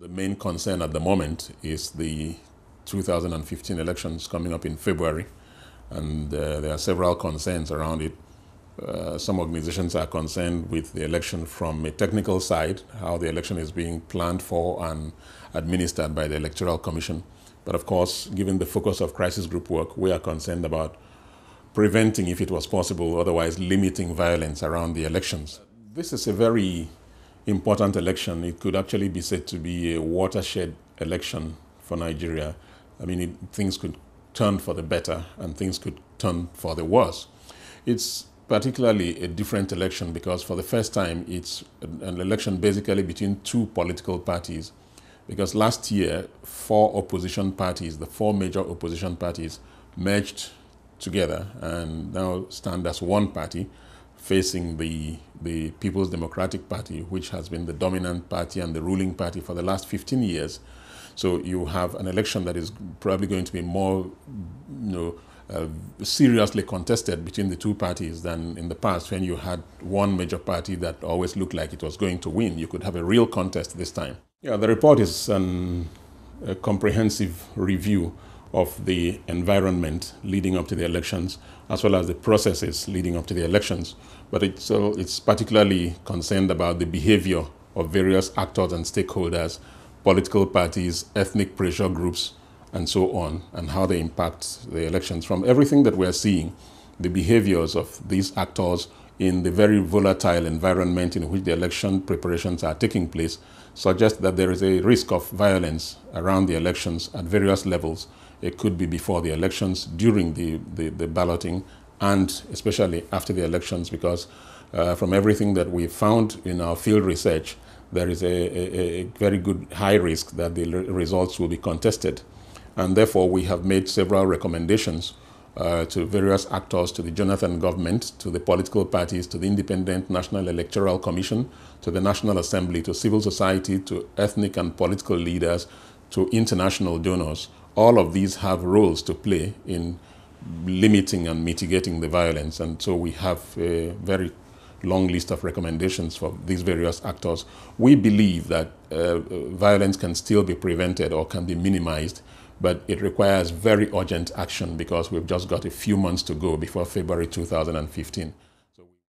The main concern at the moment is the 2015 elections coming up in February, and uh, there are several concerns around it. Uh, some organizations are concerned with the election from a technical side, how the election is being planned for and administered by the Electoral Commission. But of course, given the focus of crisis group work, we are concerned about preventing, if it was possible, otherwise limiting violence around the elections. This is a very important election. It could actually be said to be a watershed election for Nigeria. I mean, it, things could turn for the better and things could turn for the worse. It's particularly a different election because for the first time it's an election basically between two political parties. Because last year, four opposition parties, the four major opposition parties, merged together and now stand as one party facing the, the People's Democratic Party, which has been the dominant party and the ruling party for the last 15 years. So you have an election that is probably going to be more, you know, uh, seriously contested between the two parties than in the past when you had one major party that always looked like it was going to win. You could have a real contest this time. Yeah, the report is an, a comprehensive review of the environment leading up to the elections, as well as the processes leading up to the elections. But it's, uh, it's particularly concerned about the behavior of various actors and stakeholders, political parties, ethnic pressure groups, and so on, and how they impact the elections. From everything that we're seeing, the behaviors of these actors in the very volatile environment in which the election preparations are taking place suggest that there is a risk of violence around the elections at various levels it could be before the elections, during the, the, the balloting, and especially after the elections, because uh, from everything that we found in our field research, there is a, a, a, very good high risk that the results will be contested. And therefore, we have made several recommendations uh, to various actors, to the Jonathan government, to the political parties, to the Independent National Electoral Commission, to the National Assembly, to civil society, to ethnic and political leaders, to international donors all of these have roles to play in limiting and mitigating the violence. And so we have a very long list of recommendations for these various actors. We believe that uh, violence can still be prevented or can be minimized, but it requires very urgent action because we've just got a few months to go before February 2015.